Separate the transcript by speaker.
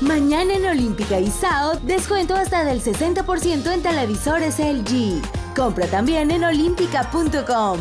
Speaker 1: Mañana en Olímpica y Sao, descuento hasta del 60% en televisores LG. Compra también en olímpica.com.